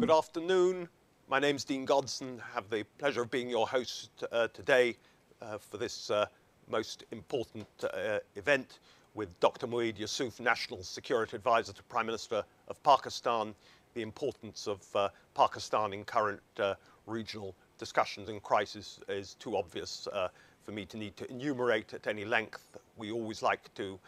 Good afternoon. My name's Dean Godson. I have the pleasure of being your host uh, today uh, for this uh, most important uh, event with Dr. Moeed Yusuf, National Security Advisor to Prime Minister of Pakistan, the importance of uh, Pakistan in current uh, regional discussions and crisis is too obvious for me to need to enumerate at any length. We always like to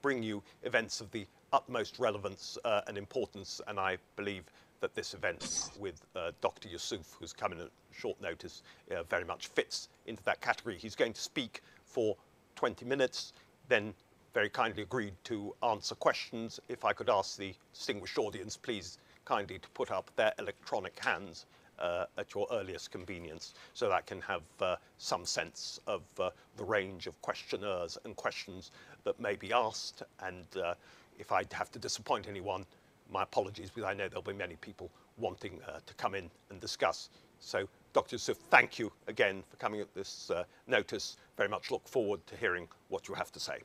bring you events of the utmost relevance uh, and importance, and I believe that this event with uh, Dr. Yusuf, who's coming in at short notice, uh, very much fits into that category. He's going to speak for 20 minutes, then very kindly agreed to answer questions. If I could ask the distinguished audience, please kindly to put up their electronic hands uh, at your earliest convenience so that I can have uh, some sense of uh, the range of questioners and questions that may be asked. And uh, if I have to disappoint anyone, my apologies, because I know there'll be many people wanting uh, to come in and discuss. So, Dr. Yusuf, thank you again for coming at this uh, notice. Very much look forward to hearing what you have to say.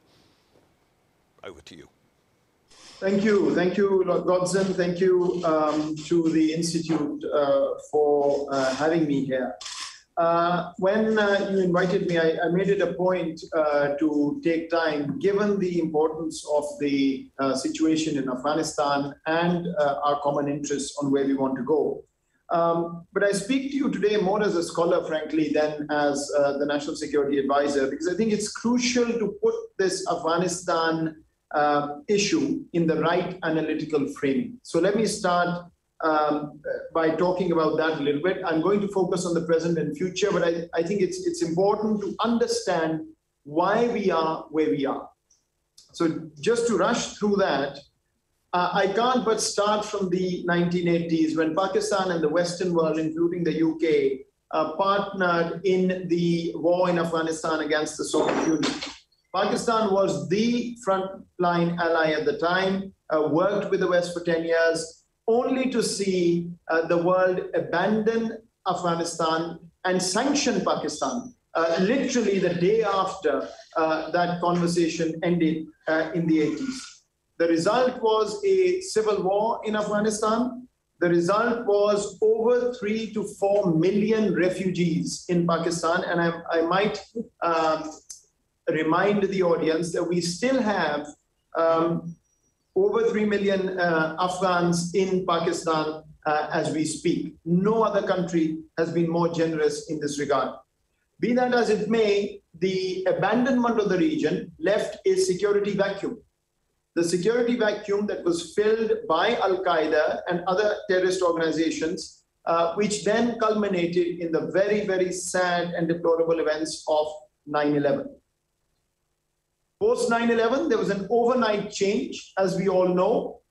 Over to you. Thank you. Thank you, Lord Godson. Thank you um, to the Institute uh, for uh, having me here. Uh, when uh, you invited me, I, I, made it a point uh, to take time, given the importance of the uh, situation in Afghanistan and our common interests on where we want to go. Um, but I speak to you today more as a scholar, frankly, than as the National Security Advisor, because I think it's crucial to put this Afghanistan uh, issue in the right analytical framing. So let me start um, by talking about that a little bit. I'm going to focus on the present and future, but I, I think it's, it's important to understand why we are where we are. So just to rush through that, uh, I can't but start from the 1980s when Pakistan and the Western world, including the UK, uh, partnered in the war in Afghanistan against the Soviet Union. Pakistan was the frontline ally at the time, uh, worked with the West for 10 years, only to see uh, the world abandon Afghanistan and sanction Pakistan uh, literally the day after uh, that conversation ended uh, in the 80s. The result was a civil war in Afghanistan. The result was over three to four million refugees in Pakistan. And I, I might um, remind the audience that we still have um, over 3 million uh, Afghans in Pakistan uh, as we speak. No other country has been more generous in this regard. Be that as it may, the abandonment of the region left a security vacuum. The security vacuum that was filled by Al Qaeda and other terrorist organizations, uh, which then culminated in the very, very sad and deplorable events of 9 11. Post 9 11, there was an overnight change, as we all know.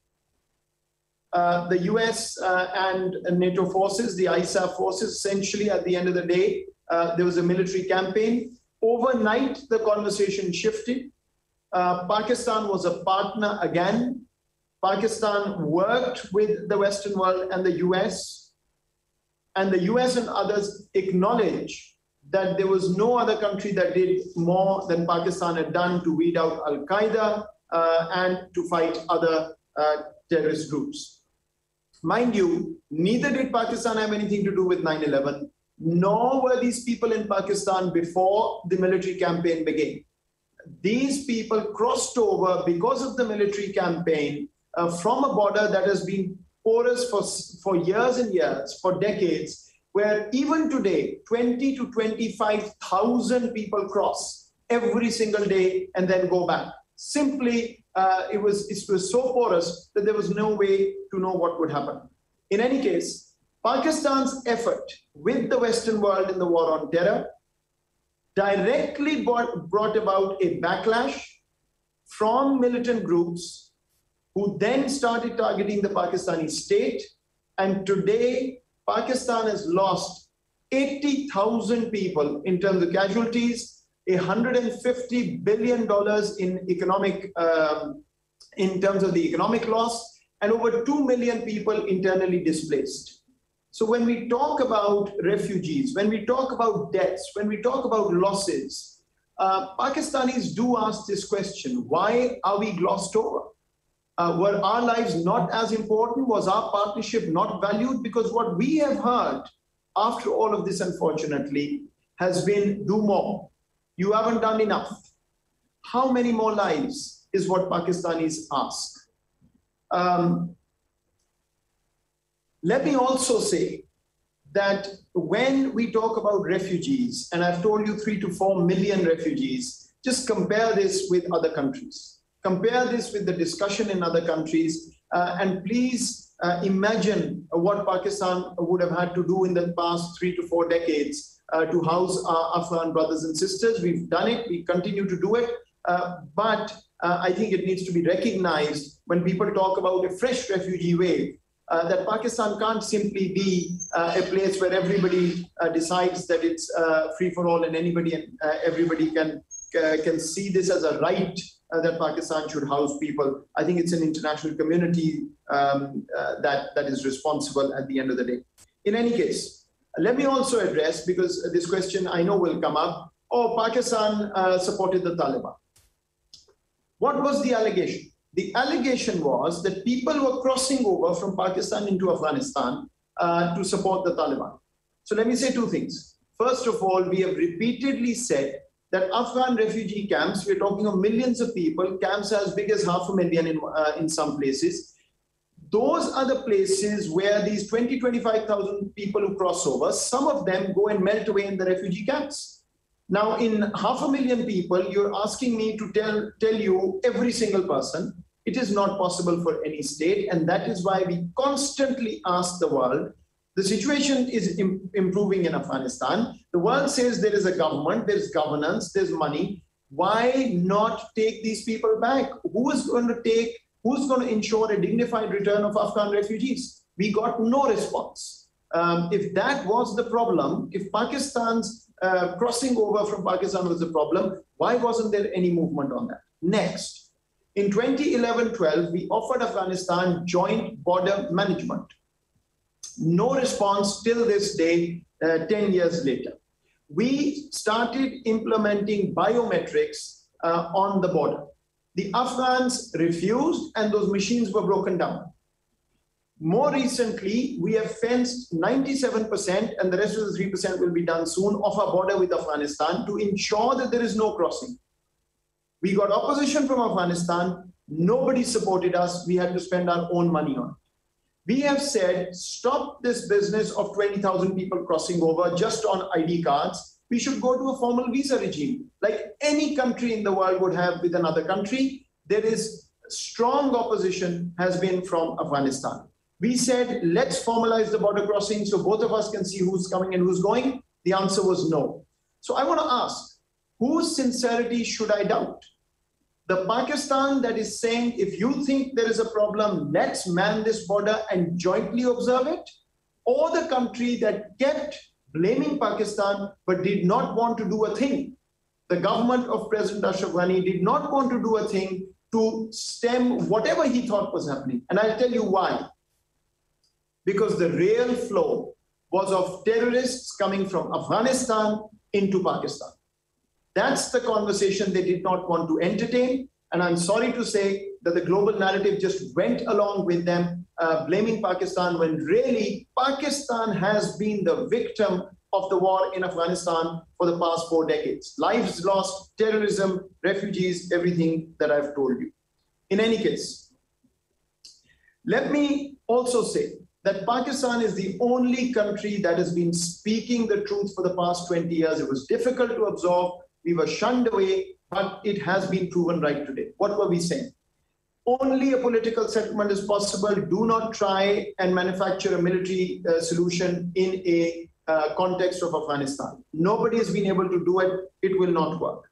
Uh, the US uh, and NATO forces, the ISAF forces, essentially at the end of the day, uh, there was a military campaign. Overnight, the conversation shifted. Uh, Pakistan was a partner again. Pakistan worked with the Western world and the US. And the US and others acknowledged that there was no other country that did more than Pakistan had done to weed out Al Qaeda uh, and to fight other uh, terrorist groups. Mind you, neither did Pakistan have anything to do with 9 11, nor were these people in Pakistan before the military campaign began. These people crossed over because of the military campaign uh, from a border that has been porous for, for years and years, for decades, where even today, 20 to 25,000 people cross every single day and then go back. Simply, uh, it, was, it was so porous that there was no way to know what would happen. In any case, Pakistan's effort with the Western world in the war on terror directly brought, brought about a backlash from militant groups who then started targeting the Pakistani state. And today, Pakistan has lost 80,000 people in terms of casualties, $150 billion in economic, um, in terms of the economic loss, and over 2 million people internally displaced. So when we talk about refugees, when we talk about deaths, when we talk about losses, uh, Pakistanis do ask this question, why are we glossed over? Uh, were our lives not as important? Was our partnership not valued? Because what we have heard after all of this, unfortunately, has been do more. You haven't done enough. How many more lives is what Pakistanis ask? Um, let me also say that when we talk about refugees, and I've told you three to four million refugees, just compare this with other countries. Compare this with the discussion in other countries, uh, and please uh, imagine what Pakistan would have had to do in the past three to four decades uh, to house our Afghan brothers and sisters. We've done it, we continue to do it, uh, but uh, I think it needs to be recognized when people talk about a fresh refugee wave uh, that Pakistan can't simply be a place where everybody decides that it's free for all and anybody and everybody can can see this as a right that Pakistan should house people. I think it's an international community um, that that is responsible at the end of the day. In any case, let me also address because this question I know will come up. Oh, Pakistan supported the Taliban. What was the allegation? the allegation was that people were crossing over from Pakistan into Afghanistan uh, to support the Taliban. So let me say two things. First of all, we have repeatedly said that Afghan refugee camps, we're talking of millions of people, camps as big as half a million in, uh, in some places. Those are the places where these 20, 25,000 people who cross over, some of them go and melt away in the refugee camps. Now, in half a million people, you're asking me to tell, tell you every single person. It is not possible for any state. And that is why we constantly ask the world the situation is Im- improving in Afghanistan. The world says there is a government, there's governance, there's money. Why not take these people back? Who is going to take, who's going to ensure a dignified return of Afghan refugees? We got no response. Um, if that was the problem, if Pakistan's uh, crossing over from Pakistan was a problem. Why wasn't there any movement on that? Next, in 2011-12, we offered Afghanistan joint border management. No response till this day, uh, 10 years later. We started implementing biometrics uh, on the border. The Afghans refused and those machines were broken down. More recently, we have fenced 97%, and the rest of the 3% will be done soon, of our border with Afghanistan to ensure that there is no crossing. We got opposition from Afghanistan. Nobody supported us. We had to spend our own money on it. We have said, stop this business of 20,000 people crossing over just on ID cards. We should go to a formal visa regime, like any country in the world would have with another country. There is strong opposition has been from Afghanistan. We said, let's formalize the border crossing so both of us can see who's coming and who's going. The answer was no. So I want to ask, whose sincerity should I doubt? The Pakistan that is saying, if you think there is a problem, let's man this border and jointly observe it? Or the country that kept blaming Pakistan but did not want to do a thing? The government of President Ashraf Ghani did not want to do a thing to stem whatever he thought was happening. And I'll tell you why because the real flow was of terrorists coming from Afghanistan into Pakistan. That's the conversation they did not want to entertain. And I'm sorry to say that the global narrative just went along with them, uh, blaming Pakistan when really Pakistan has been the victim of the war in Afghanistan for the past four decades. Lives lost, terrorism, refugees, everything that I've told you. In any case, let me also say that Pakistan is the only country that has been speaking the truth for the past 20 years. It was difficult to absorb. We were shunned away, but it has been proven right today. What were we saying? Only a political settlement is possible. Do not try and manufacture a military uh, solution in a uh, context of Afghanistan. Nobody has been able to do it. It will not work.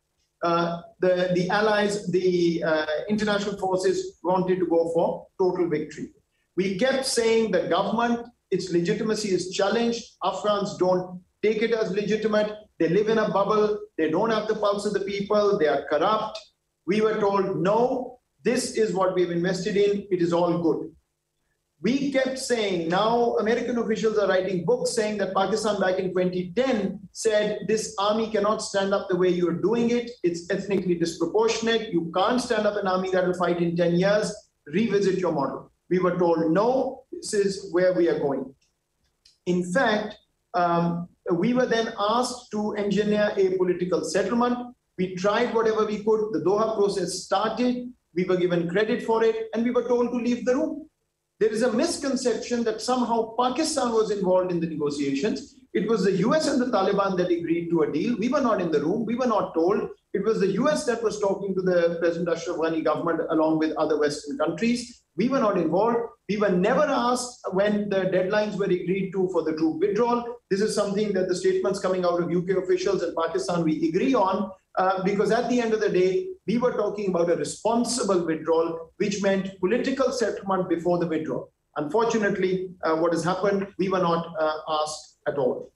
Uh, the, the allies, the uh, international forces wanted to go for total victory. We kept saying the government, its legitimacy is challenged. Afghans don't take it as legitimate. They live in a bubble. They don't have the pulse of the people. They are corrupt. We were told, no, this is what we've invested in. It is all good. We kept saying, now American officials are writing books saying that Pakistan back in 2010 said this army cannot stand up the way you're doing it. It's ethnically disproportionate. You can't stand up an army that will fight in 10 years revisit your model. We were told, no, this is where we are going. In fact, um, we were then asked to engineer a political settlement. We tried whatever we could. The Doha process started. We were given credit for it, and we were told to leave the room. There is a misconception that somehow Pakistan was involved in the negotiations. It was the US and the Taliban that agreed to a deal. We were not in the room. We were not told. It was the US that was talking to the President Ashraf Ghani government along with other Western countries. We were not involved. We were never asked when the deadlines were agreed to for the troop withdrawal. This is something that the statements coming out of UK officials and Pakistan we agree on, uh, because at the end of the day, we were talking about a responsible withdrawal, which meant political settlement before the withdrawal. Unfortunately, uh, what has happened, we were not uh, asked at all.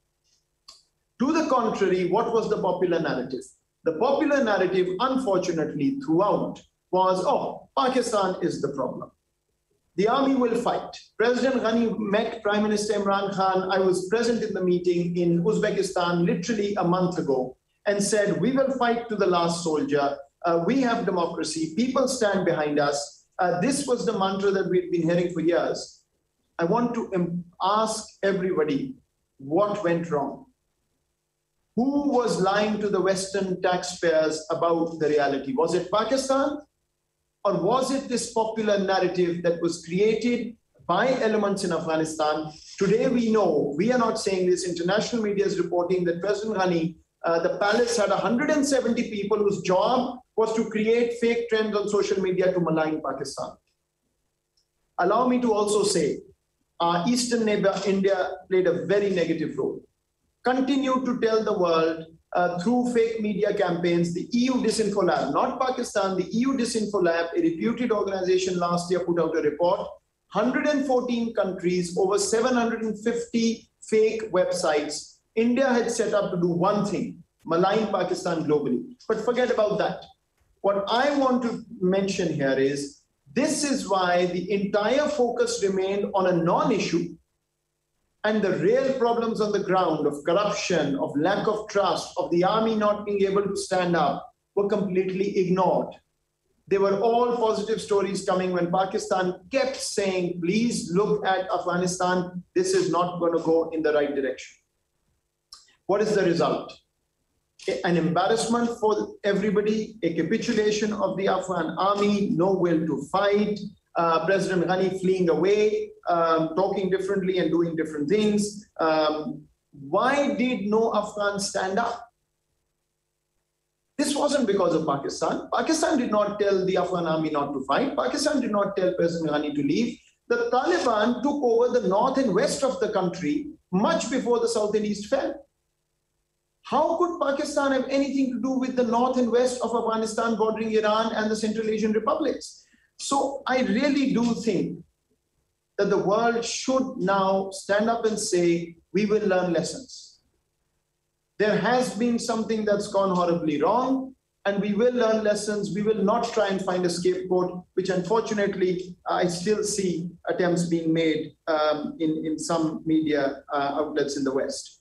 To the contrary, what was the popular narrative? The popular narrative, unfortunately, throughout was, oh, Pakistan is the problem. The army will fight. President Ghani met Prime Minister Imran Khan. I was present in the meeting in Uzbekistan literally a month ago and said, we will fight to the last soldier. Uh, we have democracy. People stand behind us. Uh, this was the mantra that we've been hearing for years. I want to ask everybody what went wrong. Who was lying to the Western taxpayers about the reality? Was it Pakistan? Or was it this popular narrative that was created by elements in Afghanistan? Today we know, we are not saying this, international media is reporting that President Ghani, uh, the palace had 170 people whose job was to create fake trends on social media to malign Pakistan. Allow me to also say, our eastern neighbor India played a very negative role continue to tell the world uh, through fake media campaigns, the EU Disinfo Lab, not Pakistan, the EU Disinfo Lab, a reputed organization last year put out a report. 114 countries, over 750 fake websites. India had set up to do one thing, malign Pakistan globally. But forget about that. What I want to mention here is this is why the entire focus remained on a non issue and the real problems on the ground of corruption, of lack of trust, of the army not being able to stand up were completely ignored. They were all positive stories coming when Pakistan kept saying, please look at Afghanistan. This is not going to go in the right direction. What is the result? An embarrassment for everybody, a capitulation of the Afghan army, no will to fight, uh, President Ghani fleeing away, um, talking differently and doing different things. Um, why did no Afghan stand up? This wasn't because of Pakistan. Pakistan did not tell the Afghan army not to fight. Pakistan did not tell President Ghani to leave. The Taliban took over the north and west of the country much before the south and east fell. How could Pakistan have anything to do with the north and west of Afghanistan bordering Iran and the Central Asian republics? So I really do think that the world should now stand up and say, we will learn lessons. There has been something that's gone horribly wrong, and we will learn lessons. We will not try and find a scapegoat, which unfortunately I still see attempts being made um, in, in some media uh, outlets in the West.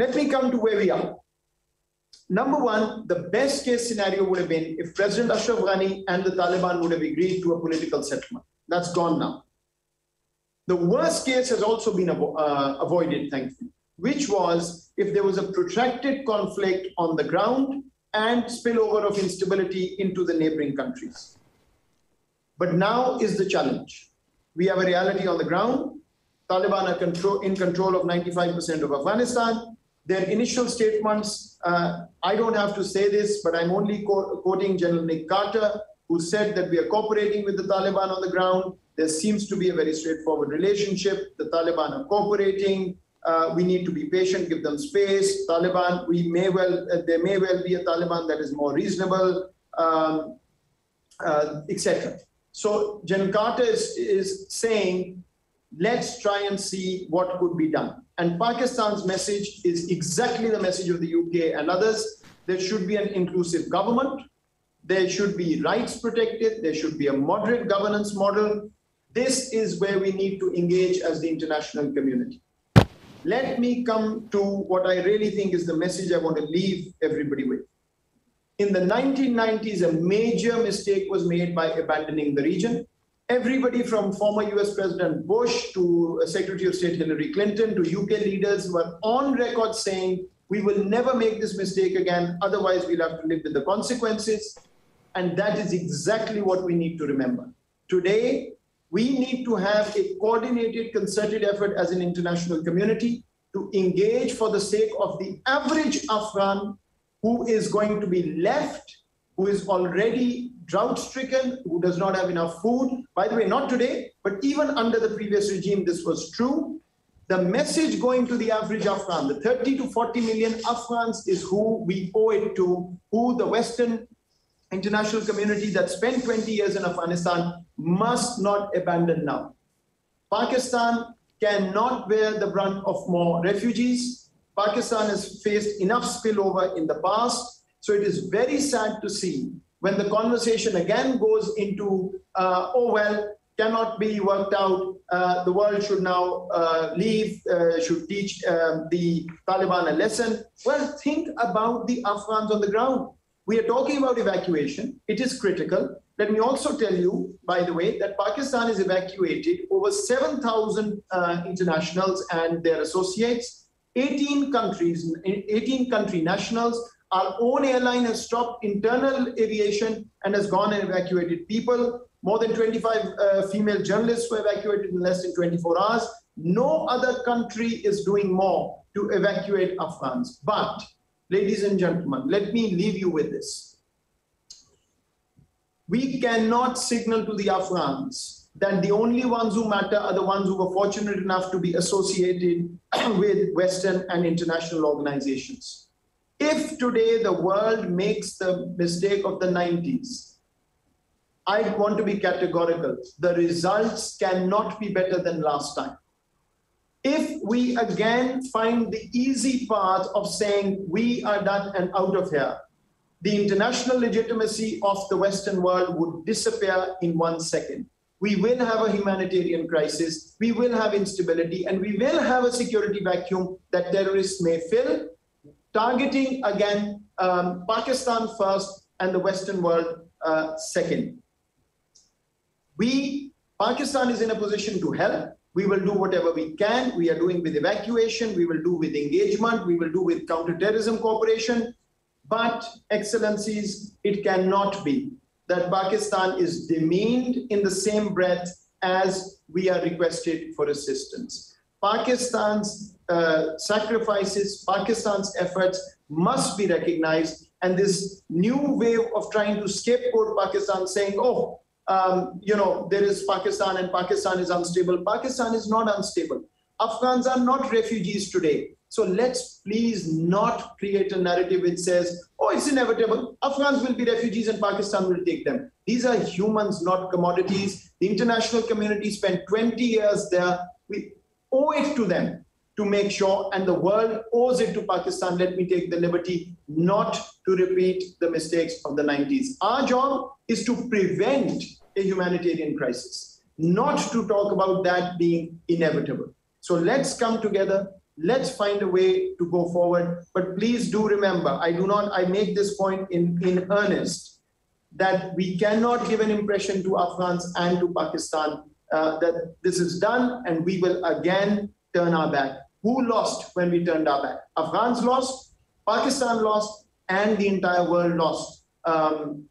Let me come to where we are. Number one, the best case scenario would have been if President Ashraf Ghani and the Taliban would have agreed to a political settlement. That's gone now. The worst case has also been avo uh, avoided, thankfully, which was if there was a protracted conflict on the ground and spillover of instability into the neighboring countries. But now is the challenge. We have a reality on the ground. Taliban are control, in control of 95% of Afghanistan. Their initial statements, uh, I don't have to say this, but I'm only quoting General Nick Carter, who said that we are cooperating with the Taliban on the ground. There seems to be a very straightforward relationship. The Taliban are cooperating. Uh, we need to be patient, give them space. Taliban, we may well, uh, there may well be a Taliban that is more reasonable, um, uh, etc. So General Carter is, is saying, let's try and see what could be done. And Pakistan's message is exactly the message of the UK and others. There should be an inclusive government. There should be rights protected. There should be a moderate governance model. This is where we need to engage as the international community. Let me come to what I really think is the message I want to leave everybody with. In the 1990s, a major mistake was made by abandoning the region. Everybody from former US President Bush to uh, Secretary of State Hillary Clinton to UK leaders were on record saying, we will never make this mistake again, otherwise, we'll have to live with the consequences. And that is exactly what we need to remember. Today, we need to have a coordinated, concerted effort as an international community to engage for the sake of the average Afghan who is going to be left, who is already drought stricken, who does not have enough food. By the way, not today, but even under the previous regime, this was true. The message going to the average Afghan, the 30 to 40 million Afghans, is who we owe it to, who the Western international community that spent 20 years in Afghanistan must not abandon now. Pakistan cannot bear the brunt of more refugees. Pakistan has faced enough spillover in the past. So it is very sad to see when the conversation again goes into, uh, oh, well, cannot be worked out. Uh, the world should now uh, leave, uh, should teach um, the Taliban a lesson. Well, think about the Afghans on the ground. We are talking about evacuation. It is critical. Let me also tell you, by the way, that Pakistan has evacuated over 7,000 uh, internationals and their associates, 18 countries, 18 country nationals. Our own airline has stopped internal aviation and has gone and evacuated people. More than 25 uh, female journalists were evacuated in less than 24 hours. No other country is doing more to evacuate Afghans. But ladies and gentlemen, let me leave you with this. We cannot signal to the Afghans that the only ones who matter are the ones who were fortunate enough to be associated with Western and international organizations. If today the world makes the mistake of the 90s, I want to be categorical. The results cannot be better than last time. If we again find the easy path of saying we are done and out of here, the international legitimacy of the Western world would disappear in one second. We will have a humanitarian crisis, we will have instability, and we will have a security vacuum that terrorists may fill, targeting again um, Pakistan first and the Western world uh, second. We, Pakistan is in a position to help. We will do whatever we can. We are doing with evacuation. We will do with engagement. We will do with counterterrorism cooperation. But, Excellencies, it cannot be that Pakistan is demeaned in the same breath as we are requested for assistance. Pakistan's uh, sacrifices, Pakistan's efforts must be recognized. And this new wave of trying to scapegoat Pakistan, saying, oh, um, you know, there is Pakistan and Pakistan is unstable. Pakistan is not unstable. Afghans are not refugees today. So let's please not create a narrative which says, oh, it's inevitable. Afghans will be refugees and Pakistan will take them. These are humans, not commodities. The international community spent 20 years there. We owe it to them to make sure, and the world owes it to Pakistan. Let me take the liberty not to repeat the mistakes of the 90s. Our job is to prevent a humanitarian crisis, not to talk about that being inevitable. So let's come together. Let's find a way to go forward. But please do remember, I do not, I make this point in, in earnest, that we cannot give an impression to Afghans and to Pakistan uh, that this is done and we will again turn our back. Who lost when we turned our back? Afghans lost, Pakistan lost, and the entire world lost um,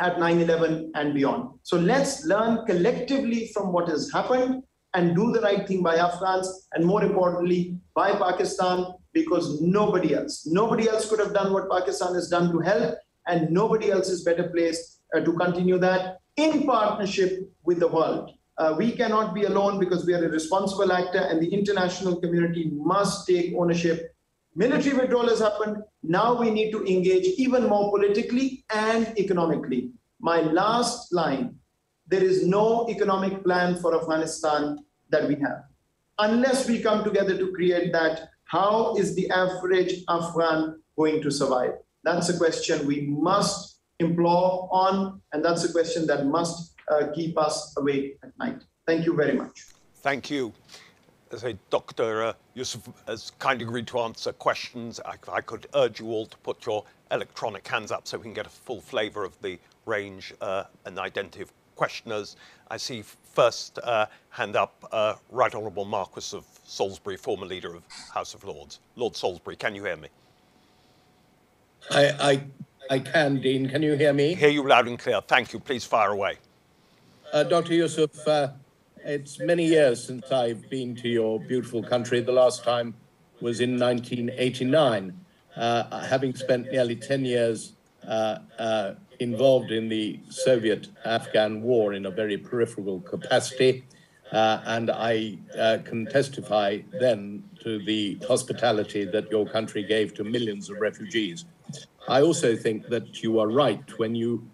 at 9 11 and beyond. So let's learn collectively from what has happened and do the right thing by Afghans and more importantly, by Pakistan, because nobody else, nobody else could have done what Pakistan has done to help, and nobody else is better placed uh, to continue that in partnership with the world. Uh, we cannot be alone because we are a responsible actor, and the international community must take ownership. Military withdrawal has happened. Now we need to engage even more politically and economically. My last line there is no economic plan for Afghanistan that we have. Unless we come together to create that, how is the average Afghan going to survive? That's a question we must implore on, and that's a question that must keep us awake at night. Thank you very much. Thank you. say, Dr. Uh, Yusuf has kindly agreed to answer questions. I, I, could urge you all to put your electronic hands up so we can get a full flavour of the range uh, and identity of questioners. I see first uh, hand up, uh, Right Honourable Marquis of Salisbury, former leader of House of Lords. Lord Salisbury, can you hear me? I, I, I can, Dean. Can you hear me? Hear you loud and clear. Thank you. Please fire away. Uh, Dr. Yusuf, uh, it's many years since I've been to your beautiful country. The last time was in 1989. Uh, having spent nearly 10 years uh, uh, involved in the Soviet Afghan war in a very peripheral capacity. And I can testify then to the hospitality that your country gave to millions of refugees. I also think that you are right when you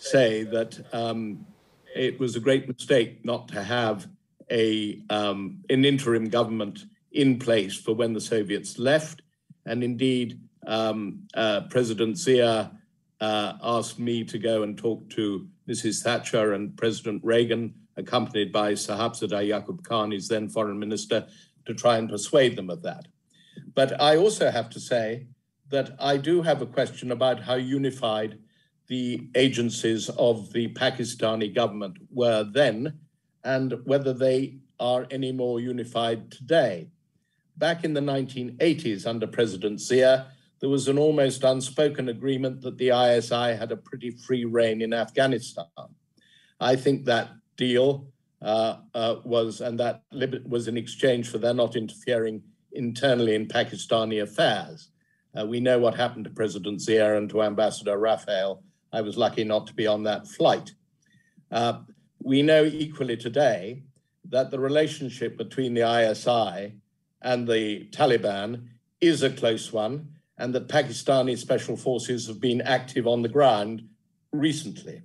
say that um, it was a great mistake not to have a, um, an interim government in place for when the Soviets left. And indeed, um, uh, President Zia uh, asked me to go and talk to Mrs. Thatcher and President Reagan, accompanied by Sahabzada Yaqub Khan, his then foreign minister, to try and persuade them of that. But I also have to say that I do have a question about how unified the agencies of the Pakistani government were then and whether they are any more unified today. Back in the 1980s, under President Zia, there was an almost unspoken agreement that the ISI had a pretty free reign in Afghanistan. I think that deal uh, uh, was, and that was in exchange for their not interfering internally in Pakistani affairs. Uh, we know what happened to President Zia and to Ambassador Raphel. I was lucky not to be on that flight. Uh, we know equally today that the relationship between the ISI and the Taliban is a close one and that Pakistani special forces have been active on the ground recently.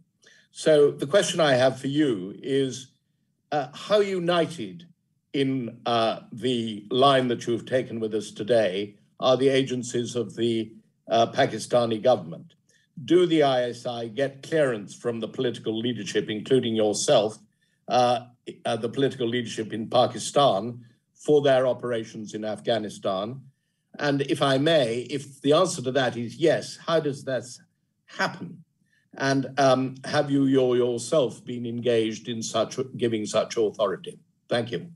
So the question I have for you is uh, how united in uh, the line that you've taken with us today are the agencies of the uh, Pakistani government? Do the ISI get clearance from the political leadership, including yourself, uh, uh, the political leadership in Pakistan, for their operations in Afghanistan? And if I may, if the answer to that is yes, how does that happen? And um, have you your, yourself been engaged in such giving such authority? Thank you.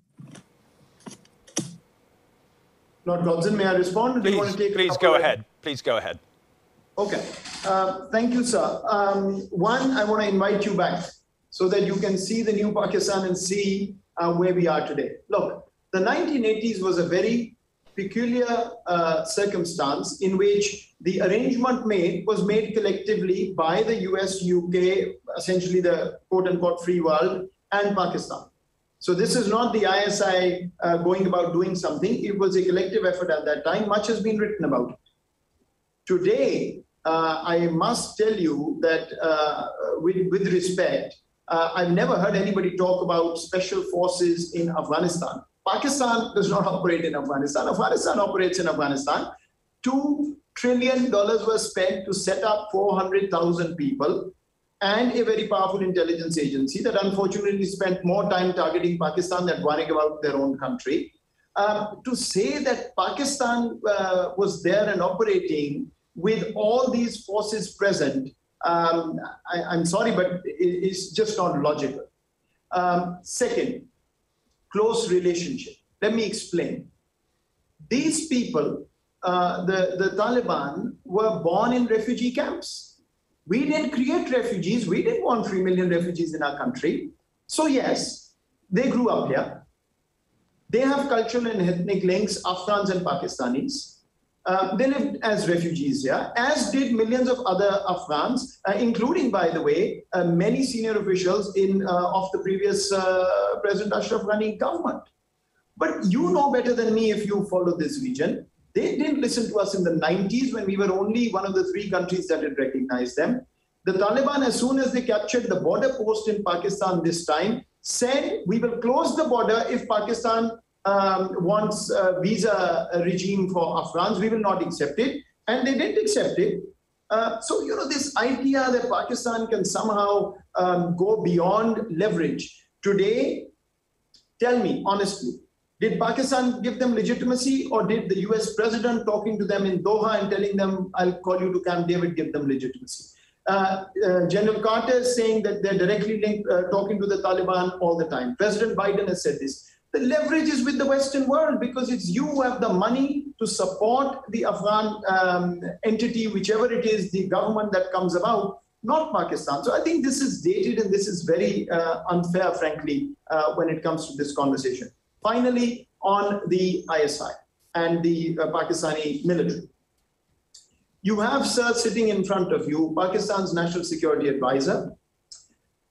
Lord Godson, may I respond? Please, please go ahead. Please go ahead. Okay. Uh, thank you, sir. Um, one, I want to invite you back so that you can see the new Pakistan and see uh, where we are today. Look, the 1980s was a very peculiar uh, circumstance in which the arrangement made was made collectively by the US, UK, essentially the quote unquote free world, and Pakistan. So this is not the ISI uh, going about doing something. It was a collective effort at that time. Much has been written about it. Today, uh, I must tell you that uh, with, with respect, uh, I've never heard anybody talk about special forces in Afghanistan. Pakistan does not operate in Afghanistan. Afghanistan operates in Afghanistan. Two trillion dollars was spent to set up 400,000 people and a very powerful intelligence agency that unfortunately spent more time targeting Pakistan than worrying about their own country. Um, to say that Pakistan uh, was there and operating with all these forces present, um, I, am sorry, but it, it's just not logical. Um, second, close relationship. Let me explain. These people, uh, the, the Taliban, were born in refugee camps. We didn't create refugees. We didn't want 3 million refugees in our country. So, yes, they grew up here. They have cultural and ethnic links, Afghans and Pakistanis. Uh, they lived as refugees here, as did millions of other Afghans, uh, including, by the way, uh, many senior officials in uh, of the previous uh, President Ashraf Ghani government. But you know better than me if you follow this region. They didn't listen to us in the 90s when we were only one of the three countries that had recognized them. The Taliban, as soon as they captured the border post in Pakistan this time, said we will close the border if Pakistan um, wants a visa regime for Afghans, we will not accept it. And they didn't accept it. Uh, so, you know, this idea that Pakistan can somehow um, go beyond leverage. Today, tell me honestly, Did Pakistan give them legitimacy, or did the US president talking to them in Doha and telling them, I'll call you to Camp David, give them legitimacy? Uh, uh, General Carter is saying that they're directly linked, uh, talking to the Taliban all the time. President Biden has said this. The leverage is with the Western world because it's you who have the money to support the Afghan um, entity, whichever it is, the government that comes about, not Pakistan. So I think this is dated and this is very uh, unfair, frankly, uh, when it comes to this conversation. Finally, on the ISI and the uh, Pakistani military. You have, sir, sitting in front of you, Pakistan's national security advisor,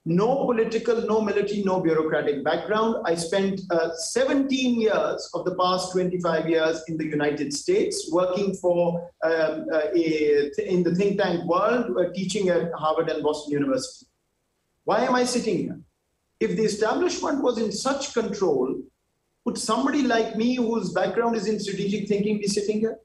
no political, no military, no bureaucratic background. I spent uh, 17 years of the past 25 years in the United States working for um, uh, a, in the think tank world, uh, teaching at Harvard and Boston University. Why am I sitting here? If the establishment was in such control, would somebody like me, whose background is in strategic thinking, be sitting here?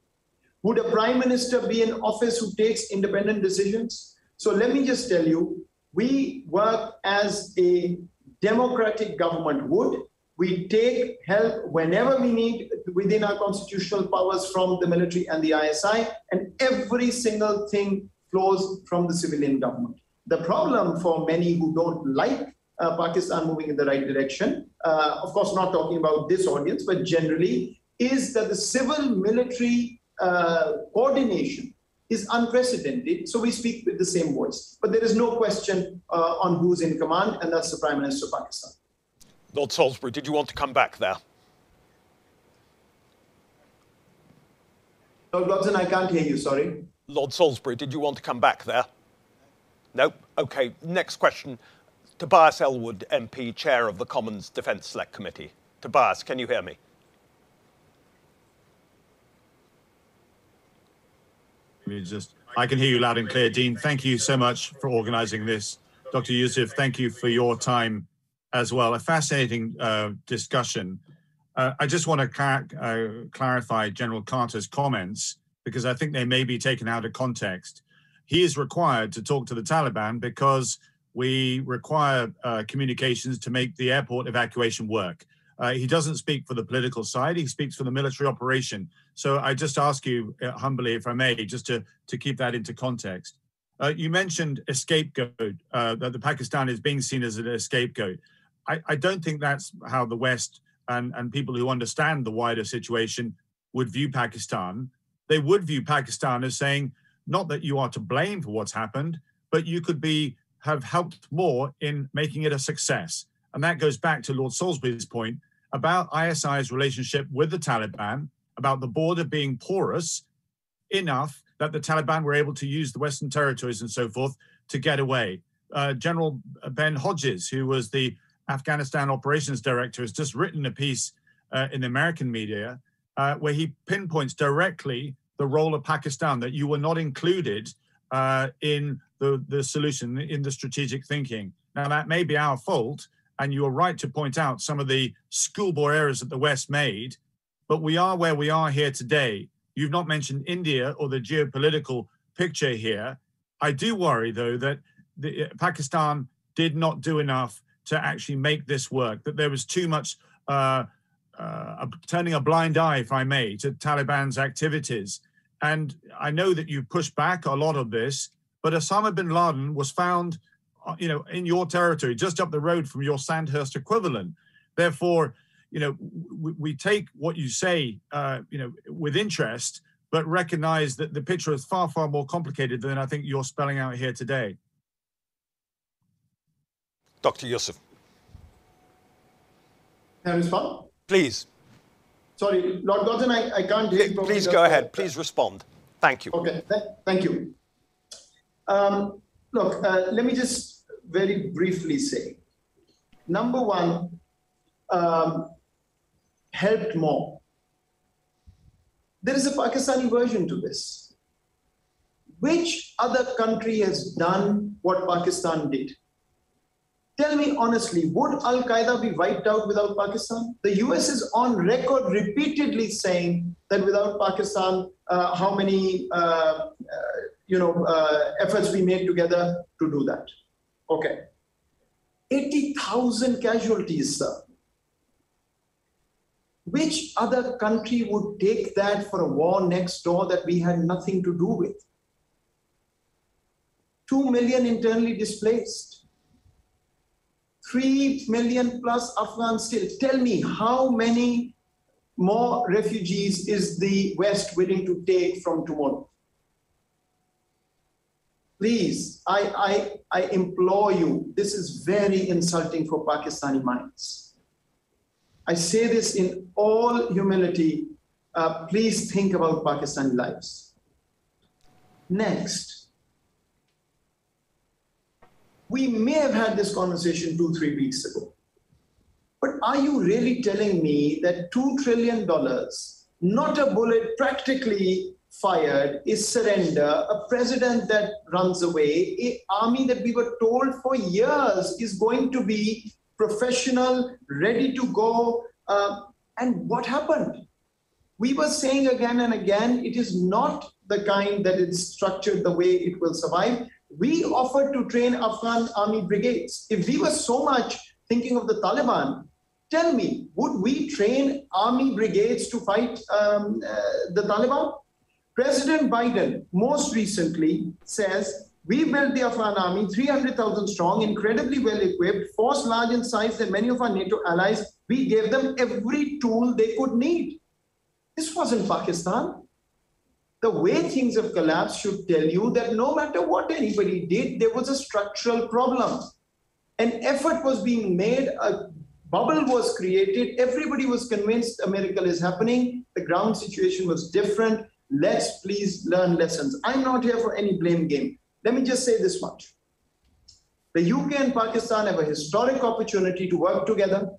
Would a prime minister be in office who takes independent decisions? So let me just tell you, we work as a democratic government would. We take help whenever we need within our constitutional powers from the military and the ISI, and every single thing flows from the civilian government. The problem for many who don't like uh, Pakistan moving in the right direction, uh, of course, not talking about this audience, but generally, is that the civil military uh, coordination is unprecedented. So we speak with the same voice. But there is no question uh, on who's in command, and that's the Prime Minister of Pakistan. Lord Salisbury, did you want to come back there? Lord Godson, I can't hear you, sorry. Lord Salisbury, did you want to come back there? No? Okay, next question. Tobias Ellwood, MP, Chair of the Commons Defence Select Committee. Tobias, can you hear me? Just, I can hear you loud and clear. Dean, thank you so much for organizing this. Dr. Yusuf, thank you for your time as well. A fascinating uh, discussion. Uh, I just want to uh, clarify General Carter's comments because I think they may be taken out of context. He is required to talk to the Taliban because we require uh, communications to make the airport evacuation work. Uh, he doesn't speak for the political side, he speaks for the military operation. So I just ask you uh, humbly, if I may, just to, to keep that into context. Uh, you mentioned a scapegoat, uh, that the Pakistan is being seen as a scapegoat. I, I don't think that's how the West and, and people who understand the wider situation would view Pakistan. They would view Pakistan as saying, not that you are to blame for what's happened, but you could be have helped more in making it a success. And that goes back to Lord Salisbury's point about ISI's relationship with the Taliban, about the border being porous enough that the Taliban were able to use the Western territories and so forth to get away. Uh, General Ben Hodges, who was the Afghanistan operations director, has just written a piece uh, in the American media uh, where he pinpoints directly the role of Pakistan, that you were not included uh, in the, the solution, in the strategic thinking. Now, that may be our fault, and you are right to point out some of the schoolboy errors that the West made, but we are where we are here today. You've not mentioned India or the geopolitical picture here. I do worry, though, that the, uh, Pakistan did not do enough to actually make this work, that there was too much uh, uh, turning a blind eye, if I may, to Taliban's activities. And I know that you pushed back a lot of this, but Osama bin Laden was found uh, you know, in your territory, just up the road from your Sandhurst equivalent. Therefore, you know, we, we take what you say, uh, you know, with interest, but recognize that the picture is far, far more complicated than I think you're spelling out here today. Dr. Yusuf. Can I respond? Please. Sorry, Lord Godson, I, I can't hear you. Please go ahead. Please respond. Thank you. Okay, th thank you. Um, look, uh, let me just very briefly say. Number one, um, helped more. There is a Pakistani version to this. Which other country has done what Pakistan did? Tell me honestly, would Al Qaeda be wiped out without Pakistan? The US is on record repeatedly saying that without Pakistan, uh, how many uh, uh, you know uh, efforts we made together to do that. Okay. 80,000 casualties, sir. Which other country would take that for a war next door that we had nothing to do with? 2 million internally displaced. 3 million plus Afghans still. Tell me how many more refugees is the West willing to take from tomorrow? Please, I, I, I implore you, this is very insulting for Pakistani minds. I say this in all humility. Uh, please think about Pakistani lives. Next, we may have had this conversation two, three weeks ago. But are you really telling me that $2 trillion, not a bullet practically fired, is surrender, a president that runs away, an army that we were told for years is going to be professional, ready to go. Uh, and what happened? We were saying again and again, it is not the kind that is structured the way it will survive. We offered to train Afghan army brigades. If we were so much thinking of the Taliban, Tell me, would we train army brigades to fight um, uh, the Taliban? President Biden most recently says we built the Afghan army 300,000 strong, incredibly well equipped, force large in size than many of our NATO allies. We gave them every tool they could need. This wasn't Pakistan. The way things have collapsed should tell you that no matter what anybody did, there was a structural problem. An effort was being made, a bubble was created. Everybody was convinced a miracle is happening. The ground situation was different. Let's please learn lessons. I'm not here for any blame game. Let me just say this much. The UK and Pakistan have a historic opportunity to work together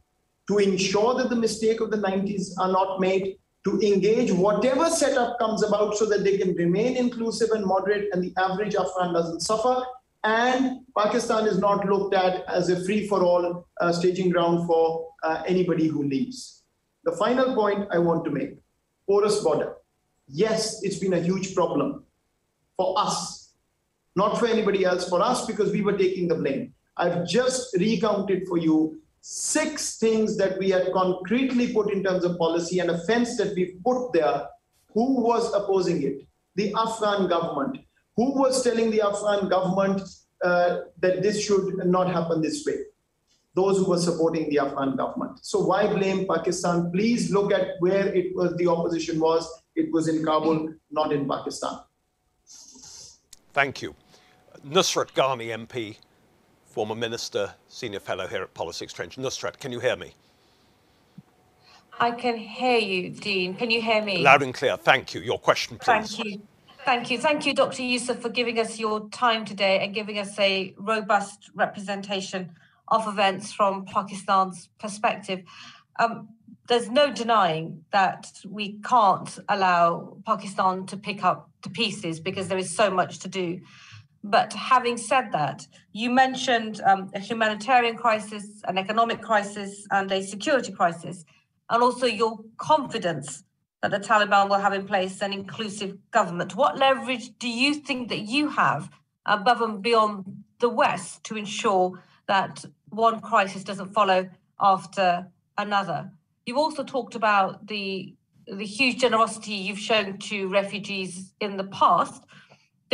to ensure that the mistake of the 90s are not made, to engage whatever setup comes about so that they can remain inclusive and moderate and the average Afghan doesn't suffer and Pakistan is not looked at as a free-for-all uh, staging ground for uh, anybody who leaves. The final point I want to make, porous border. Yes, it's been a huge problem for us, not for anybody else, for us because we were taking the blame. I've just recounted for you six things that we had concretely put in terms of policy and a fence that we put there. Who was opposing it? The Afghan government who was telling the Afghan government uh, that this should not happen this way? Those who were supporting the Afghan government. So why blame Pakistan? Please look at where it was the opposition was. It was in Kabul, not in Pakistan. Thank you. Nusrat Ghani MP, former minister, senior fellow here at Policy Exchange. Nusrat, can you hear me? I can hear you, Dean. Can you hear me? Loud and clear. Thank you. Your question, please. Thank you. Thank you. Thank you, Dr. Yusuf, for giving us your time today and giving us a robust representation of events from Pakistan's perspective. Um, there's no denying that we can't allow Pakistan to pick up the pieces because there is so much to do. But having said that, you mentioned um, a humanitarian crisis, an economic crisis, and a security crisis, and also your confidence that the Taliban will have in place an inclusive government. What leverage do you think that you have above and beyond the West to ensure that one crisis doesn't follow after another? You've also talked about the the huge generosity you've shown to refugees in the past.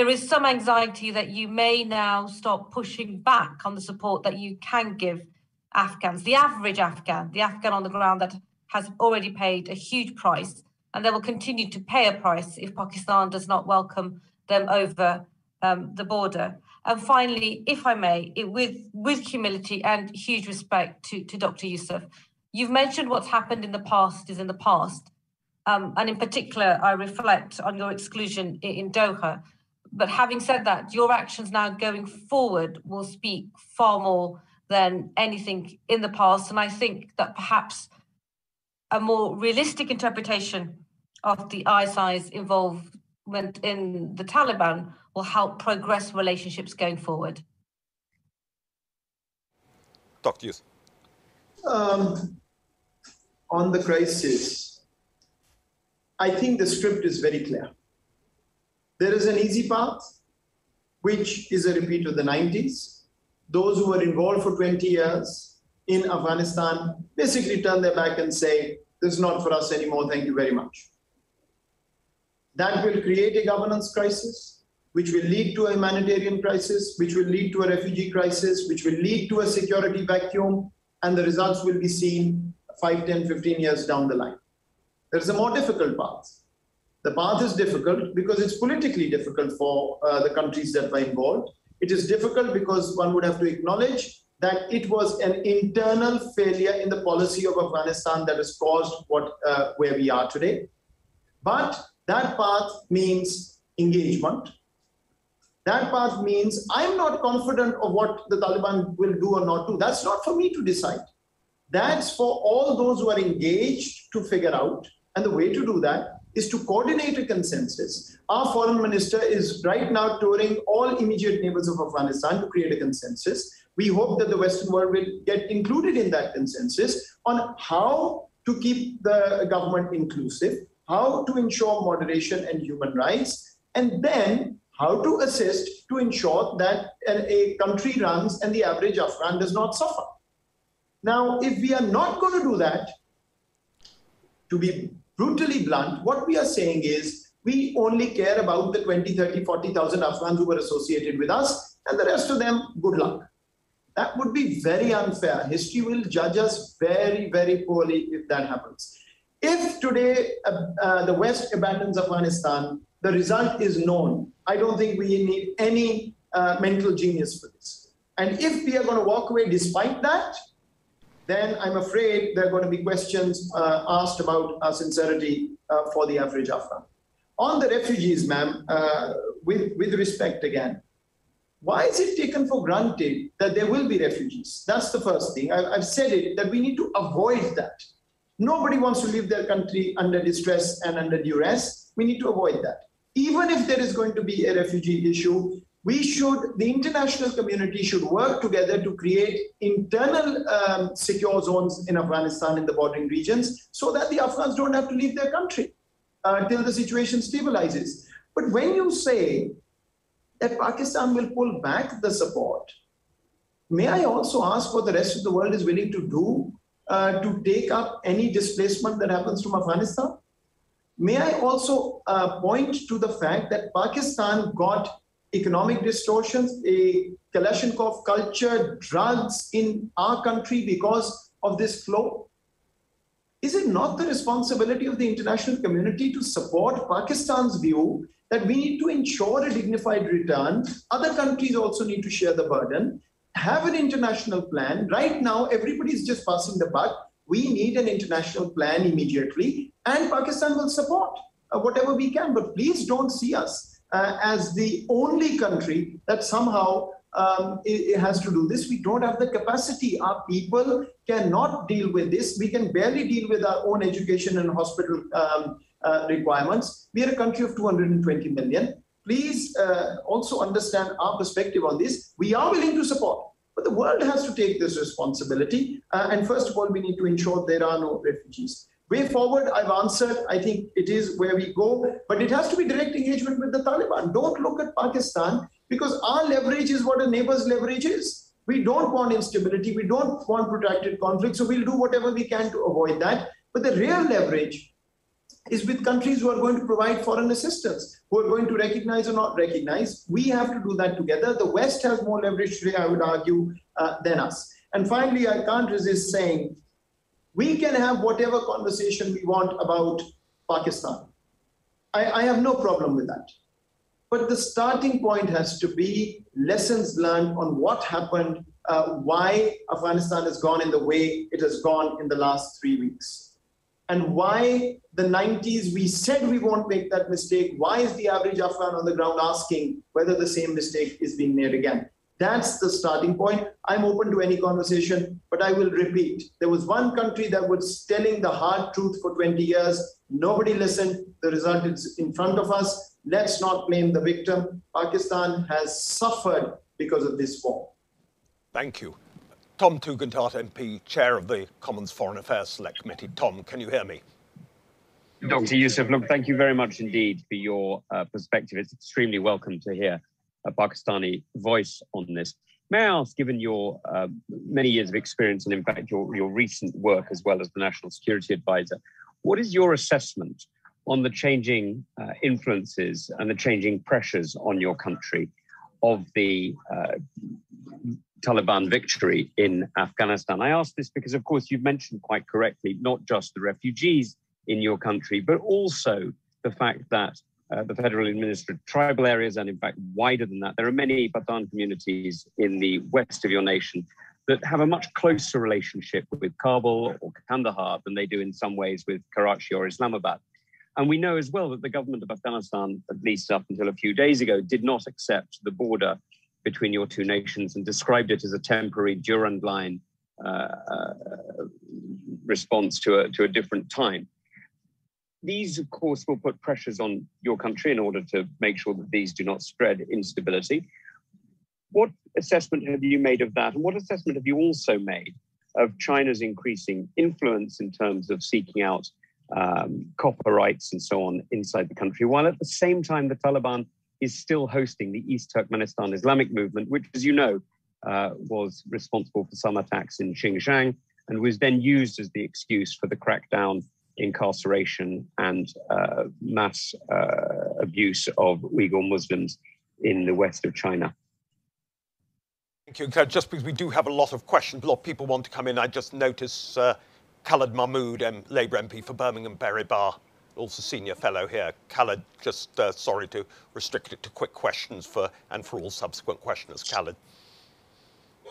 There is some anxiety that you may now start pushing back on the support that you can give Afghans, the average Afghan, the Afghan on the ground that has already paid a huge price and they will continue to pay a price if Pakistan does not welcome them over um, the border. And finally, if I may, it, with with humility and huge respect to, to Dr. Yusuf, you've mentioned what's happened in the past is in the past. Um, and in particular, I reflect on your exclusion in, in Doha. But having said that, your actions now going forward will speak far more than anything in the past. And I think that perhaps a more realistic interpretation of the ISI's involvement in the Taliban will help progress relationships going forward? Dr. Yusuf. Um, on the crisis, I think the script is very clear. There is an easy path, which is a repeat of the 90s. Those who were involved for 20 years in Afghanistan basically turn their back and say, this is not for us anymore, thank you very much. That will create a governance crisis, which will lead to a humanitarian crisis, which will lead to a refugee crisis, which will lead to a security vacuum, and the results will be seen 5, 10, 15 years down the line. There's a more difficult path. The path is difficult because it's politically difficult for uh, the countries that were involved. It is difficult because one would have to acknowledge that it was an internal failure in the policy of Afghanistan that has caused what uh, where we are today. But that path means engagement. That path means I'm not confident of what the Taliban will do or not do. That's not for me to decide. That's for all those who are engaged to figure out. And the way to do that is to coordinate a consensus. Our foreign minister is right now touring all immediate neighbors of Afghanistan to create a consensus. We hope that the Western world will get included in that consensus on how to keep the government inclusive, how to ensure moderation and human rights, and then how to assist to ensure that a country runs and the average Afghan does not suffer. Now, if we are not going to do that, to be brutally blunt, what we are saying is we only care about the 20, 30, 40,000 Afghans who were associated with us, and the rest of them, good luck. That would be very unfair. History will judge us very, very poorly if that happens. If today uh, uh, the West abandons Afghanistan, the result is known. I don't think we need any uh, mental genius for this. And if we are going to walk away despite that, then I'm afraid there are going to be questions uh, asked about our sincerity uh, for the average Afghan. On the refugees, ma'am, uh, with, with respect again, why is it taken for granted that there will be refugees? That's the first thing. I, have said it, that we need to avoid that. Nobody wants to leave their country under distress and under duress. We need to avoid that. Even if there is going to be a refugee issue, we should, the international community should work together to create internal um, secure zones in Afghanistan in the bordering regions so that the Afghans don't have to leave their country uh, till the situation stabilizes. But when you say that Pakistan will pull back the support, may I also ask what the rest of the world is willing to do uh, to take up any displacement that happens from Afghanistan? May I also uh, point to the fact that Pakistan got economic distortions, a Kalashnikov culture, drugs in our country because of this flow? Is it not the responsibility of the international community to support Pakistan's view that we need to ensure a dignified return? Other countries also need to share the burden. Have an international plan. Right now, everybody is just passing the buck. We need an international plan immediately, and Pakistan will support uh, whatever we can. But please don't see us uh, as the only country that somehow um, it, it, has to do this. We don't have the capacity. Our people cannot deal with this. We can barely deal with our own education and hospital um, uh, requirements. We are a country of 220 million. Please uh, also understand our perspective on this. We are willing to support, but the world has to take this responsibility. Uh, and first of all, we need to ensure there are no refugees. Way forward, I've answered. I think it is where we go, but it has to be direct engagement with the Taliban. Don't look at Pakistan because our leverage is what a neighbor's leverage is. We don't want instability. We don't want protracted conflict. So we'll do whatever we can to avoid that. But the real leverage is with countries who are going to provide foreign assistance, who are going to recognize or not recognize. We have to do that together. The West has more leverage today, I would argue, uh, than us. And finally, I can't resist saying we can have whatever conversation we want about Pakistan. I, I have no problem with that. But the starting point has to be lessons learned on what happened, uh, why Afghanistan has gone in the way it has gone in the last three weeks. And why the 90s, we said we won't make that mistake. Why is the average Afghan on the ground asking whether the same mistake is being made again? That's the starting point. I'm open to any conversation, but I will repeat. There was one country that was telling the hard truth for 20 years. Nobody listened. The result is in front of us. Let's not blame the victim. Pakistan has suffered because of this war. Thank you. Tom Tugendhat MP, Chair of the Commons Foreign Affairs Select Committee. Tom, can you hear me? Dr. Yusuf, look, thank you very much indeed for your uh, perspective. It's extremely welcome to hear a Pakistani voice on this. May I ask, given your uh, many years of experience and in fact your, your recent work as well as the National Security Advisor, what is your assessment on the changing uh, influences and the changing pressures on your country of the uh, Taliban victory in Afghanistan? I ask this because, of course, you've mentioned quite correctly not just the refugees in your country, but also the fact that uh, the federal administered tribal areas, and in fact, wider than that, there are many Pathan communities in the west of your nation that have a much closer relationship with Kabul or Kandahar than they do in some ways with Karachi or Islamabad. And we know as well that the government of Afghanistan, at least up until a few days ago, did not accept the border between your two nations and described it as a temporary Durand line uh, uh, response to a, to a different time. These, of course, will put pressures on your country in order to make sure that these do not spread instability. What assessment have you made of that? And what assessment have you also made of China's increasing influence in terms of seeking out um, copper rights and so on inside the country, while at the same time the Taliban is still hosting the East Turkmenistan Islamic movement, which, as you know, uh, was responsible for some attacks in Xinjiang and was then used as the excuse for the crackdown, incarceration, and uh, mass uh, abuse of Uyghur Muslims in the west of China. Thank you. Just because we do have a lot of questions, a lot of people want to come in, I just notice uh, Khalid Mahmood, um, Labour MP for Birmingham Perry Barr, also senior fellow here. Khalid, just uh, sorry to restrict it to quick questions for and for all subsequent questioners. Khalid.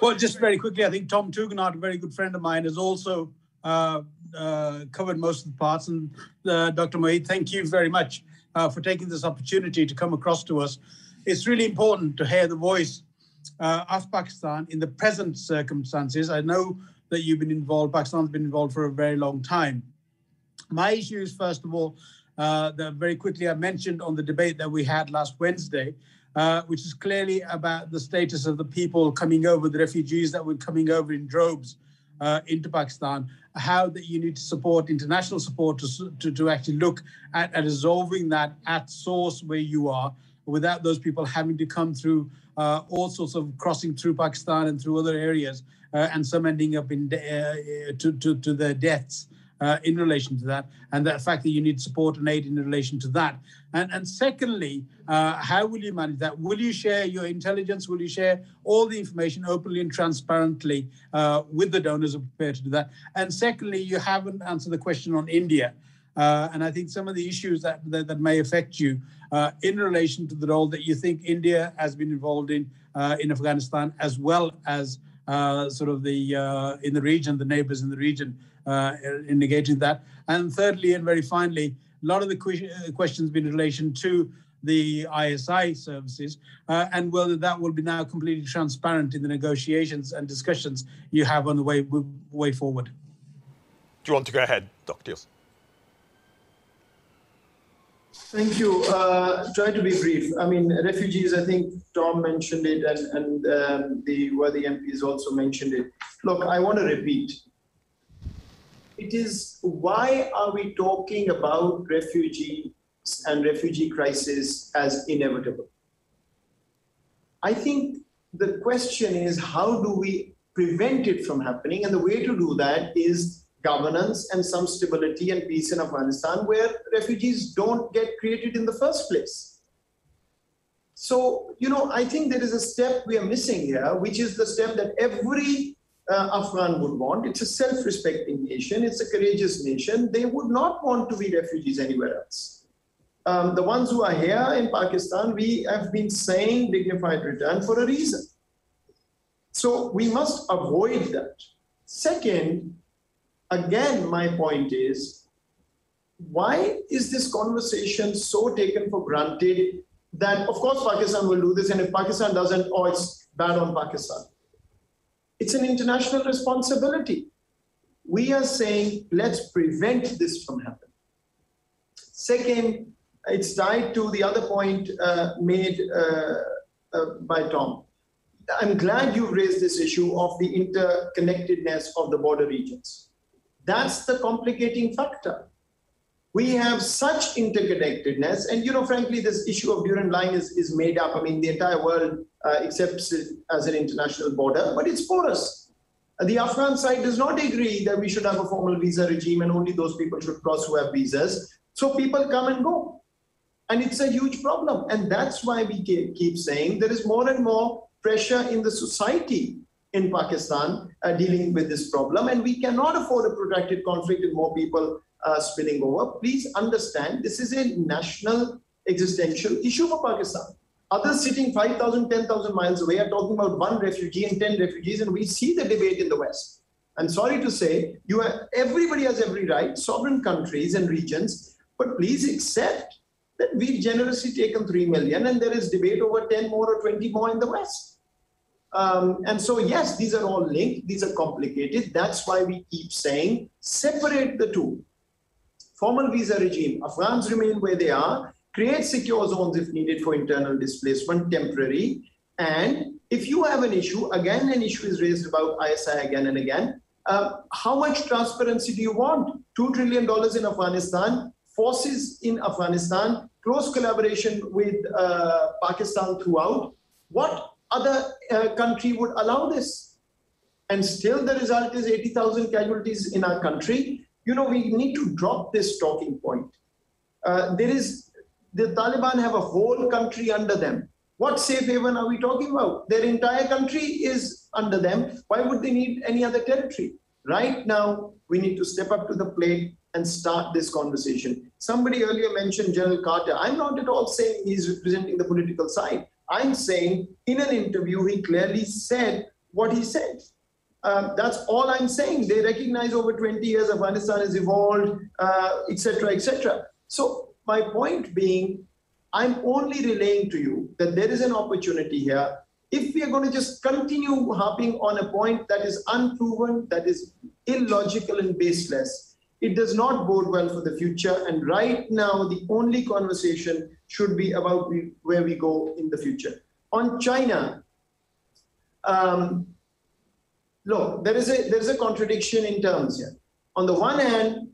Well, just very quickly, I think Tom Tugendhat, a very good friend of mine, has also uh, uh, covered most of the parts. And uh, Dr. Moeed, thank you very much uh, for taking this opportunity to come across to us. It's really important to hear the voice uh, of Pakistan in the present circumstances. I know that you've been involved, Pakistan's been involved for a very long time. My issue is, first of all, uh, that very quickly I mentioned on the debate that we had last Wednesday, uh, which is clearly about the status of the people coming over, the refugees that were coming over in droves uh, into Pakistan, how that you need to support international support to, to, to actually look at, at, resolving that at source where you are, without those people having to come through uh, all sorts of crossing through Pakistan and through other areas uh, and some ending up in uh, to, to, to their deaths. Uh, in relation to that, and the fact that you need support and aid in relation to that. And, and secondly, uh, how will you manage that? Will you share your intelligence? Will you share all the information openly and transparently uh, with the donors who are prepared to do that? And secondly, you haven't answered the question on India. Uh, and I think some of the issues that, that, that may affect you in relation to the role that you think India has been involved in in Afghanistan, as well as uh, sort of the uh, in the region, the neighbors in the region, uh, in negating that. And thirdly, and very finally, a lot of the que- questions been in relation to the ISI services uh, and whether that will be now completely transparent in the negotiations and discussions you have on the way way forward. Do you want to go ahead, Dr. Thank you. Uh, try to be brief. I mean, refugees, I think Tom mentioned it and, and um, the worthy MPs also mentioned it. Look, I want to repeat. It is why are we talking about refugees and refugee crisis as inevitable? I think the question is how do we prevent it from happening? And the way to do that is governance and some stability and peace in Afghanistan where refugees don't get created in the first place. So, you know, I think there is a step we are missing here, which is the step that every uh, Afghan would want. It's a self respecting nation, it's a courageous nation. They would not want to be refugees anywhere else. Um, the ones who are here in Pakistan, we have been saying dignified return for a reason. So we must avoid that. Second, again, my point is why is this conversation so taken for granted that, of course, Pakistan will do this, and if Pakistan doesn't, oh, it's bad on Pakistan. It's an international responsibility. We are saying, let's prevent this from happening. Second, it's tied to the other point uh, made uh, uh, by Tom. I'm glad you raised this issue of the interconnectedness of the border regions. That's the complicating factor. We have such interconnectedness. And, you know, frankly, this issue of Durand Line is, is made up. I mean, the entire world uh, accepts it as an international border, but it's porous. The Afghan side does not agree that we should have a formal visa regime and only those people should cross who have visas. So people come and go. And it's a huge problem. And that's why we keep saying there is more and more pressure in the society in Pakistan uh, dealing with this problem. And we cannot afford a protracted conflict with more people uh, spilling over. Please understand this is a national existential issue for Pakistan. Others sitting 5,000, 10,000 miles away are talking about one refugee and 10 refugees, and we see the debate in the West. And sorry to say, you everybody has every right, sovereign countries and regions, but please accept that we've generously taken 3 million and there is debate over 10 more or 20 more in the West. Um, and so, yes, these are all linked, these are complicated. That's why we keep saying separate the two. Formal visa regime, Afghans remain where they are, create secure zones if needed for internal displacement, temporary. And if you have an issue, again, an issue is raised about ISI again and again. Uh, how much transparency do you want? $2 trillion in Afghanistan, forces in Afghanistan, close collaboration with uh, Pakistan throughout. What other uh, country would allow this? And still the result is 80,000 casualties in our country. You know, we need to drop this talking point. Uh, there is, the Taliban have a whole country under them. What safe haven are we talking about? Their entire country is under them. Why would they need any other territory? Right now, we need to step up to the plate and start this conversation. Somebody earlier mentioned General Carter. I'm not at all saying he's representing the political side. I'm saying in an interview, he clearly said what he said. Um, that's all I'm saying. They recognize over 20 years Afghanistan has evolved, etc., uh, etc. Et so my point being, I'm only relaying to you that there is an opportunity here. If we are going to just continue harping on a point that is unproven, that is illogical and baseless, it does not bode well for the future. And right now, the only conversation should be about we, where we go in the future. On China, um, look, there is a there is a contradiction in terms here. On the one hand,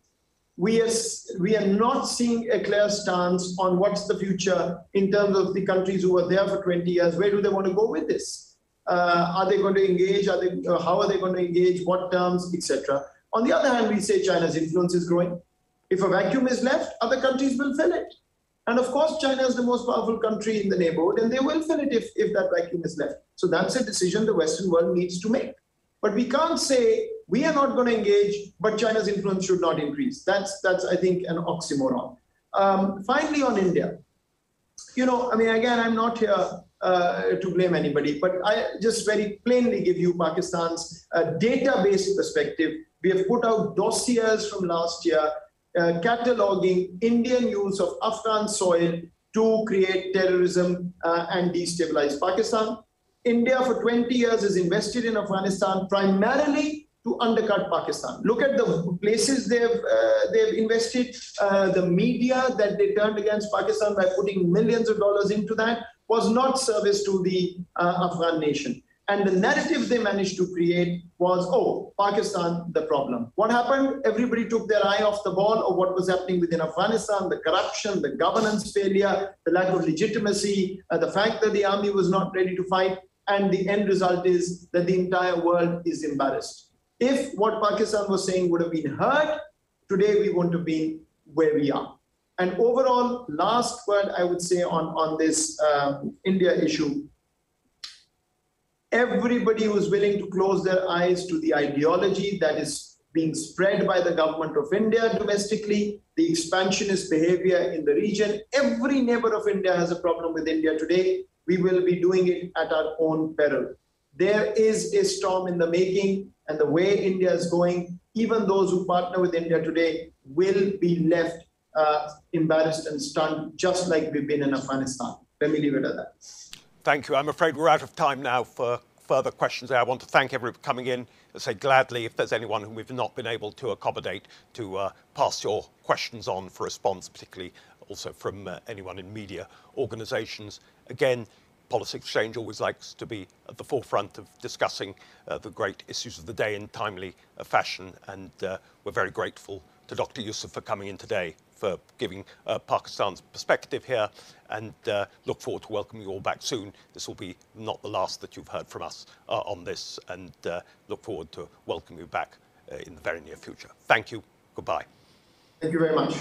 we are we are not seeing a clear stance on what's the future in terms of the countries who are there for 20 years. Where do they want to go with this? Uh, are they going to engage? Are they? Uh, how are they going to engage? What terms, etc. On the other hand, we say China's influence is growing. If a vacuum is left, other countries will fill it. And of course, China is the most powerful country in the neighborhood, and they will fill it if, if that vacuum is left. So that's a decision the Western world needs to make. But we can't say we are not going to engage, but China's influence should not increase. That's, that's I think, an oxymoron. Um, finally, on India, you know, I mean, again, I'm not here uh, to blame anybody, but I just very plainly give you Pakistan's uh, data-based perspective we have put out dossiers from last year uh, cataloging Indian use of Afghan soil to create terrorism uh, and destabilize Pakistan. India for 20 years has invested in Afghanistan primarily to undercut Pakistan. Look at the places they've uh, they've invested. Uh, the media that they turned against Pakistan by putting millions of dollars into that was not service to the uh, Afghan nation. And the narrative they managed to create was, oh, Pakistan, the problem. What happened? Everybody took their eye off the ball of what was happening within Afghanistan, the corruption, the governance failure, the lack of legitimacy, uh, the fact that the army was not ready to fight. And the end result is that the entire world is embarrassed. If what Pakistan was saying would have been heard, today we wouldn't have been where we are. And overall, last word I would say on, on this um, India issue everybody who's willing to close their eyes to the ideology that is being spread by the government of India domestically, the expansionist behavior in the region. Every neighbor of India has a problem with India today. We will be doing it at our own peril. There is a storm in the making, and the way India is going, even those who partner with India today will be left uh, embarrassed and stunned, just like we've been in Afghanistan. Let me leave it at that. Thank you. I'm afraid we're out of time now for further questions. I want to thank everyone for coming in. I say gladly, if there's anyone whom we've not been able to accommodate, to uh, pass your questions on for response, particularly also from uh, anyone in media organisations. Again, Policy Exchange always likes to be at the forefront of discussing uh, the great issues of the day in timely uh, fashion, and uh, we're very grateful to Dr. Yusuf for coming in today. for giving uh, Pakistan's perspective here and uh, look forward to welcoming you all back soon. This will be not the last that you've heard from us uh, on this and look forward to welcoming you back in the very near future. Thank you. Goodbye. Thank you very much.